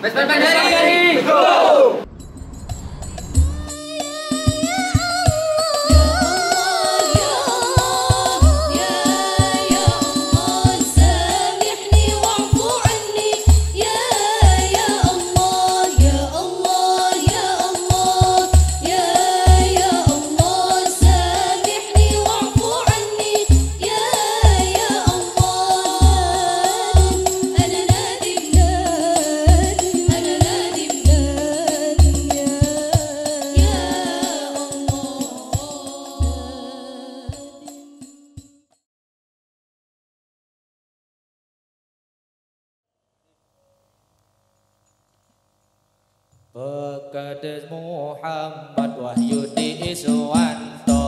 Let's Go! Berkades Muhammad Wahyudi Iswanto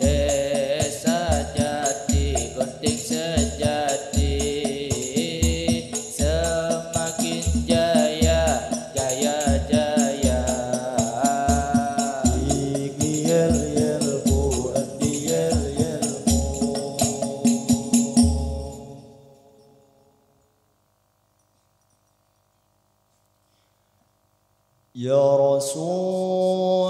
Desa Jati Gunting Sejati يا رسول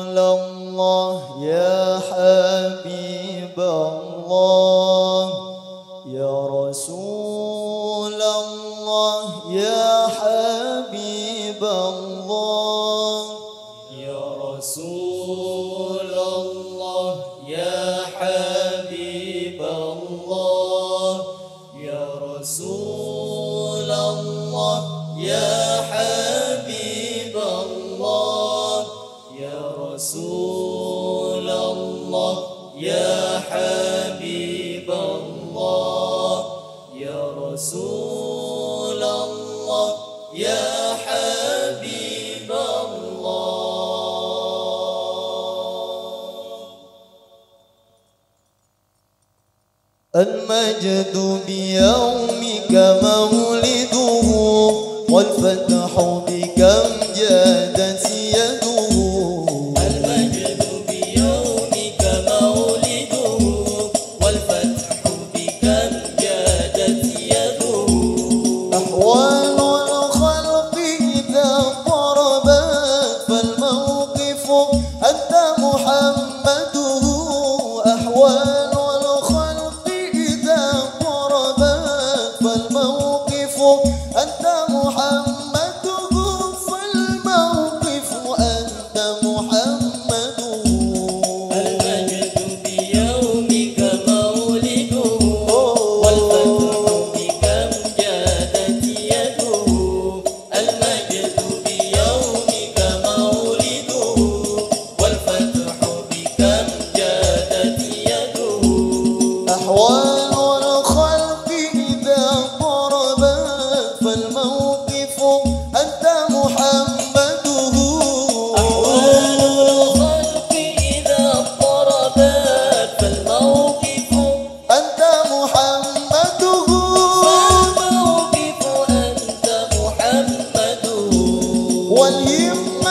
حبيب الله. يا رسول الله يا حبيب الله. المجد بيومك مولده والفتح بكم جادت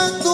cuando